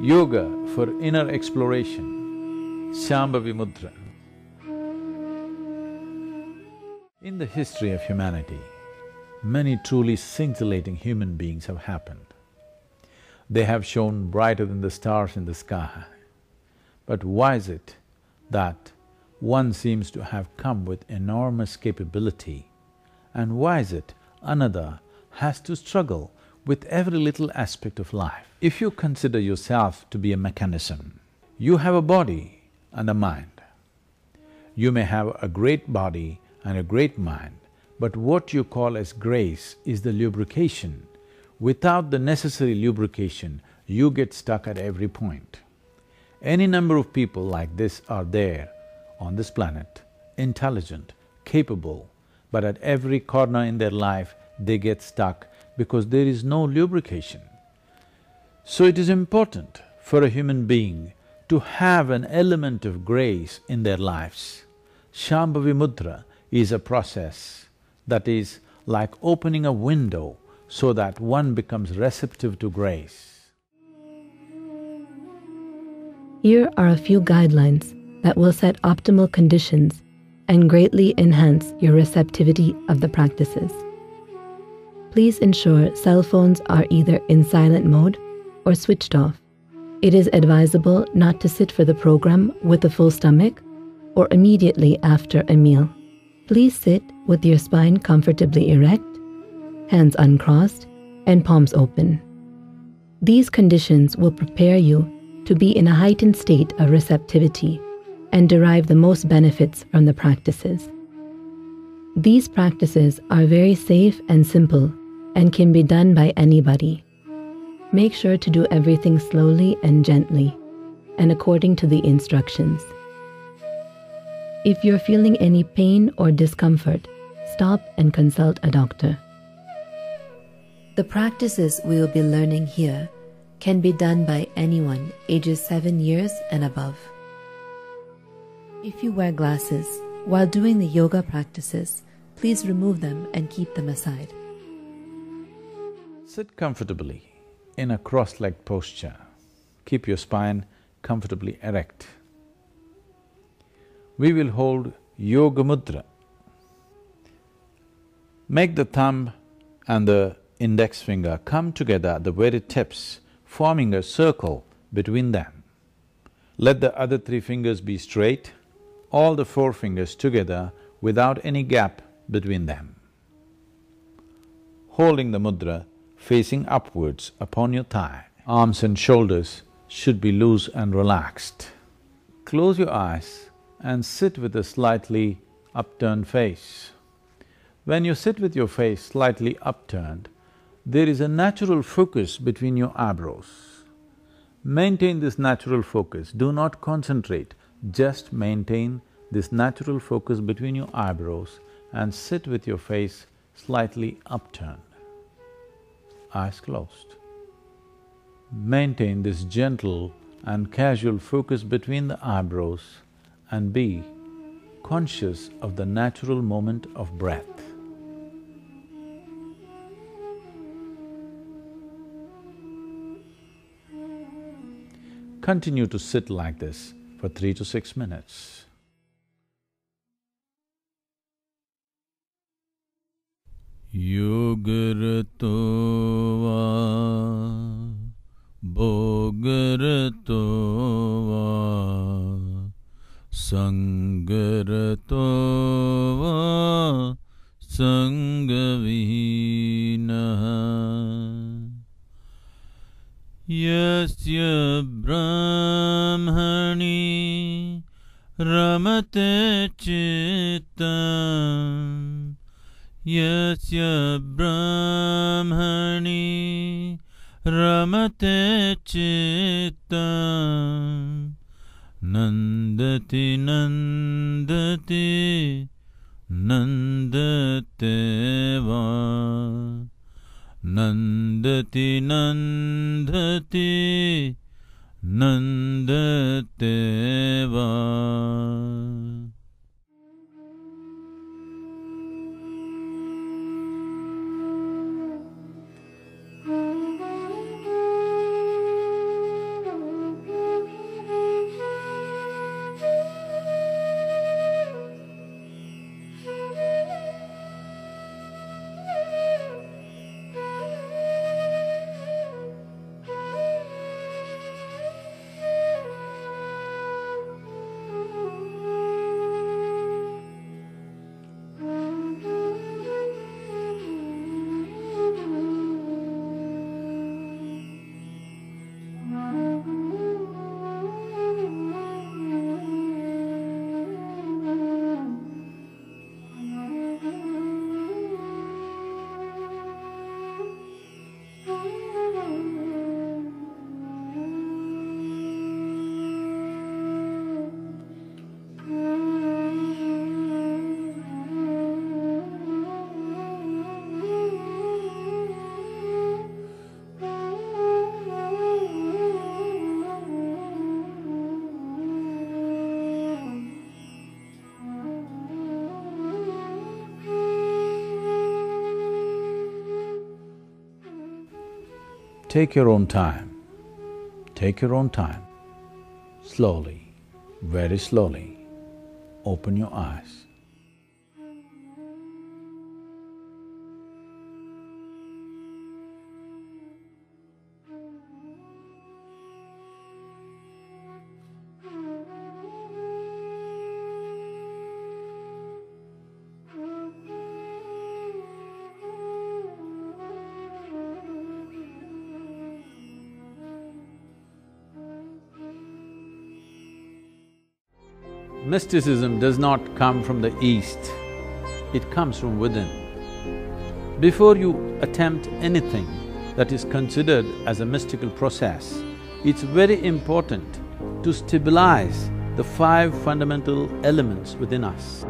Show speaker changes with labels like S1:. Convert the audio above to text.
S1: Yoga for inner exploration, Shambhavi Mudra. In the history of humanity, many truly scintillating human beings have happened. They have shone brighter than the stars in the sky. But why is it that one seems to have come with enormous capability and why is it another has to struggle with every little aspect of life? If you consider yourself to be a mechanism, you have a body and a mind. You may have a great body and a great mind, but what you call as grace is the lubrication. Without the necessary lubrication, you get stuck at every point. Any number of people like this are there on this planet, intelligent, capable, but at every corner in their life they get stuck because there is no lubrication. So it is important for a human being to have an element of grace in their lives. Shambhavi Mudra is a process that is like opening a window so that one becomes receptive to grace.
S2: Here are a few guidelines that will set optimal conditions and greatly enhance your receptivity of the practices. Please ensure cell phones are either in silent mode or switched off. It is advisable not to sit for the program with a full stomach or immediately after a meal. Please sit with your spine comfortably erect, hands uncrossed, and palms open. These conditions will prepare you to be in a heightened state of receptivity and derive the most benefits from the practices. These practices are very safe and simple and can be done by anybody. Make sure to do everything slowly and gently and according to the instructions. If you're feeling any pain or discomfort, stop and consult a doctor. The practices we will be learning here can be done by anyone ages 7 years and above. If you wear glasses while doing the yoga practices, please remove them and keep them aside.
S1: Sit comfortably in a cross-legged posture. Keep your spine comfortably erect. We will hold Yoga Mudra. Make the thumb and the index finger come together at the very tips, forming a circle between them. Let the other three fingers be straight, all the four fingers together without any gap between them. Holding the mudra facing upwards upon your thigh, arms and shoulders should be loose and relaxed. Close your eyes and sit with a slightly upturned face. When you sit with your face slightly upturned, there is a natural focus between your eyebrows. Maintain this natural focus, do not concentrate, just maintain this natural focus between your eyebrows and sit with your face slightly upturned, eyes closed. Maintain this gentle and casual focus between the eyebrows and be conscious of the natural moment of breath. Continue to sit like this for three to six minutes.
S3: योगरतो वा भोगरतो वा सङ्गरतो वा सङ्गविहीनः यस्य ब्रह्मणि रमते चित्तम् यस्य ब्रह्मणि रमते चित्तम् नन्दति नन्दति नन्दते वा नन्दति नन्दति नन्दते वा
S1: Take your own time. Take your own time. Slowly, very slowly, open your eyes. Mysticism does not come from the east, it comes from within. Before you attempt anything that is considered as a mystical process, it's very important to stabilize the five fundamental elements within us.